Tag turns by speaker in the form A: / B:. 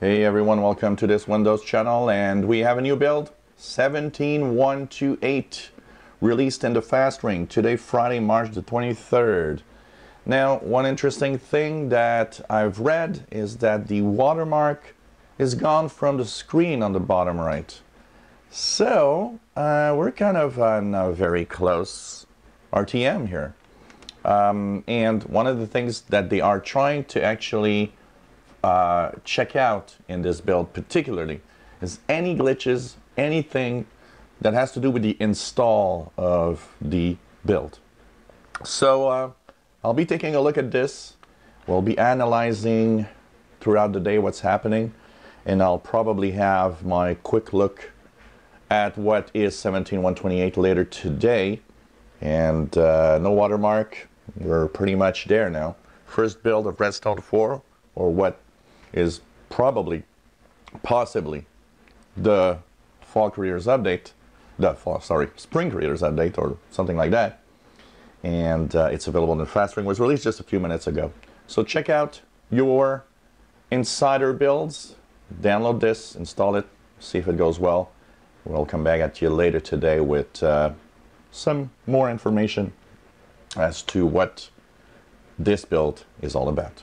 A: Hey everyone, welcome to this Windows channel and we have a new build 17128 released in the fast ring today Friday March the 23rd. Now one interesting thing that I've read is that the watermark is gone from the screen on the bottom right. So uh, we're kind of on a very close RTM here. Um, and one of the things that they are trying to actually uh, check out in this build particularly is any glitches, anything that has to do with the install of the build. So uh, I'll be taking a look at this. We'll be analyzing throughout the day what's happening and I'll probably have my quick look at what is 17128 later today and uh, no watermark we're pretty much there now first build of Redstone 4 or what is probably, possibly, the fall creators update, the fall, sorry, spring creators update or something like that. And uh, it's available in the fast ring. was released just a few minutes ago. So check out your insider builds. Download this, install it, see if it goes well. We'll come back at you later today with uh, some more information as to what this build is all about.